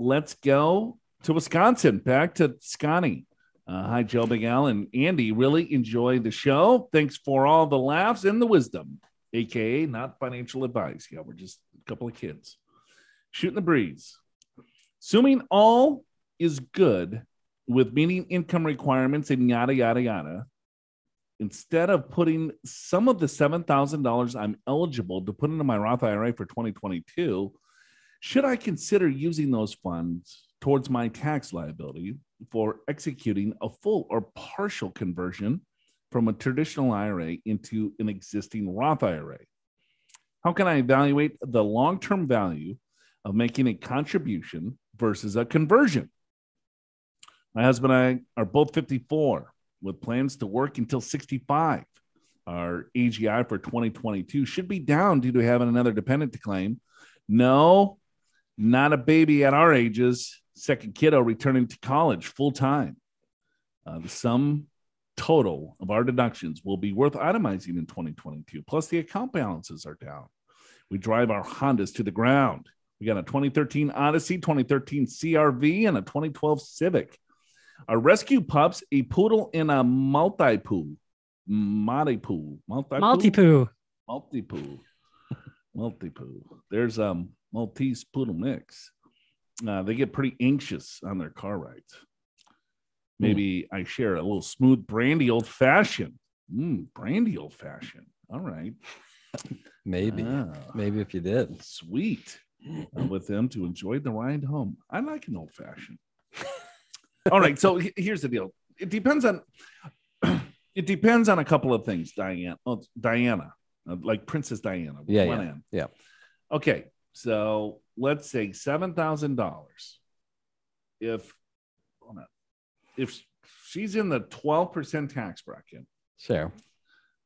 let's go to Wisconsin. Back to Scotty. Uh, hi, Joe Big Al and Andi. Really enjoyed the show. Thanks for all the laughs and the wisdom, aka not financial advice. Yeah, we're just a couple of kids shooting the breeze. Assuming all is good with meeting income requirements and yada yada yada. Instead of putting some of the seven thousand dollars I'm eligible to put into my Roth IRA for 2022, should I consider using those funds towards my tax liability for executing a full or partial conversion from a traditional IRA into an existing Roth IRA? How can I evaluate the long term value of making a contribution versus a conversion? My husband and I are both 54 with plans to work until 65. Our AGI for 2022 should be down due to having another dependent to claim. No, not a baby at our ages. Second kiddo returning to college full time. Uh, the sum total of our deductions will be worth itemizing in 2022. Plus, the account balances are down. We drive our Hondas to the ground. We got a 2013 Odyssey, 2013 CRV, and a 2012 Civic. Our rescue pups, a poodle and a multi-poo. Multi-poo. Multi-poo. Multi-poo. Multi-poo. There's um, Maltese poodle mix. Uh, they get pretty anxious on their car rides. Maybe mm. I share a little smooth brandy old fashioned. Mm, brandy old fashioned. All right. Maybe. Ah, Maybe if you did. Sweet. Uh, with them to enjoy the ride home. I like an old fashioned. All right. So here's the deal. It depends on it depends on a couple of things, Diane. Oh, Diana, uh, like Princess Diana. Yeah, yeah, yeah. Okay. So let's say seven thousand dollars. If if she's in the twelve percent tax bracket, sure,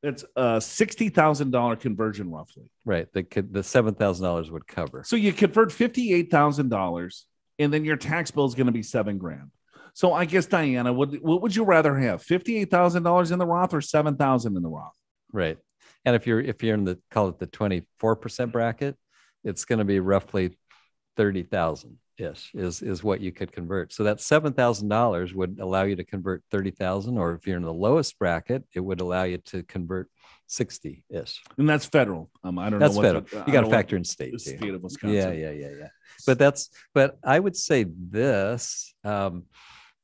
it's a sixty thousand dollar conversion roughly. Right. The the seven thousand dollars would cover. So you convert fifty eight thousand dollars, and then your tax bill is going to be seven grand. So I guess Diana, would what would you rather have? Fifty eight thousand dollars in the Roth or seven thousand in the Roth? Right. And if you're if you're in the call it the twenty four percent bracket, it's going to be roughly thirty thousand ish is is what you could convert. So that seven thousand dollars would allow you to convert thirty thousand, or if you're in the lowest bracket, it would allow you to convert sixty ish. And that's federal. Um, I don't that's know. That's federal. you got to factor in state. State of Wisconsin. Yeah, yeah, yeah, yeah. But that's but I would say this. Um,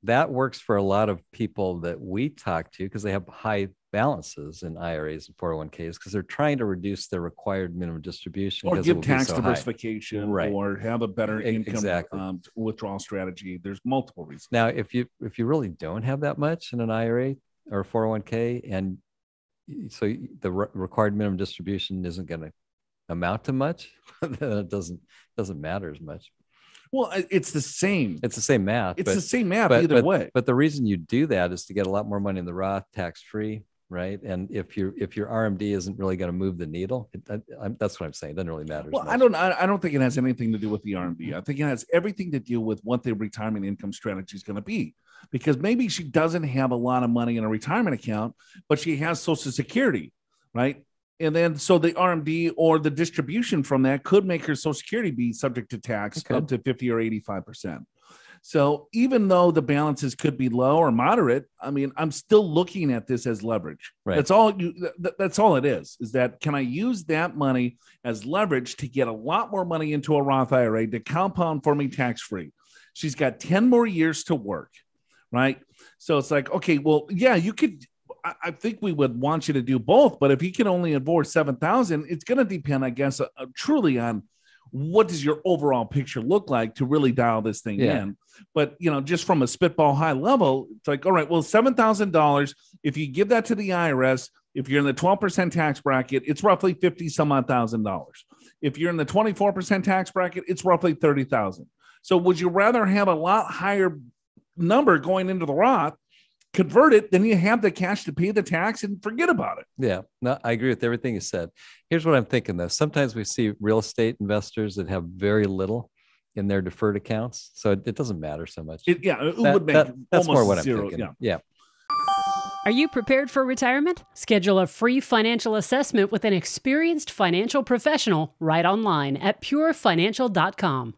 that works for a lot of people that we talk to because they have high balances in IRAs and 401ks because they're trying to reduce their required minimum distribution or give tax so diversification right. or have a better income exactly. um, withdrawal strategy. There's multiple reasons. Now, if you if you really don't have that much in an IRA or 401k, and so the re- required minimum distribution isn't going to amount to much, then it doesn't doesn't matter as much. Well, it's the same. It's the same math. It's but, the same math but, either but, way. But the reason you do that is to get a lot more money in the Roth tax free, right? And if your if your RMD isn't really going to move the needle, it, I, that's what I'm saying. It doesn't really matter. Well, I don't. I, don't think it has anything to do with the RMD. I think it has everything to do with what the retirement income strategy is going to be. Because maybe she doesn't have a lot of money in a retirement account, but she has Social Security, right? And then so the RMD or the distribution from that could make her Social Security be subject to tax okay. up to 50 or 85 percent. So even though the balances could be low or moderate, I mean, I'm still looking at this as leverage. Right. That's all you. Th- that's all it is. Is that can I use that money as leverage to get a lot more money into a Roth IRA to compound for me tax free? She's got 10 more years to work, right? So it's like, okay, well, yeah, you could I, think we would want you to do both. But if he can only afford seven thousand, it's going to depend, I guess, uh, uh, truly on what does your overall picture look like to really dial this thing yeah. in. But you know, just from a spitball high level, it's like, all right, well, seven thousand dollars. If you give that to the IRS, if you're in the twelve percent tax bracket, it's roughly fifty some odd thousand dollars. If you're in the twenty four percent tax bracket, it's roughly thirty thousand. So, would you rather have a lot higher number going into the Roth convert it, then you have the cash to pay the tax and forget about it. Yeah, no, I agree with everything you said. Here's what I'm thinking though. Sometimes we see real estate investors that have very little in their deferred accounts, so it, it doesn't matter so much. It, yeah, it that, would make that, that's more what zero. I'm thinking. Yeah. yeah. Are you prepared for retirement? Schedule a free financial assessment with an experienced financial professional right online at purefinancial.com.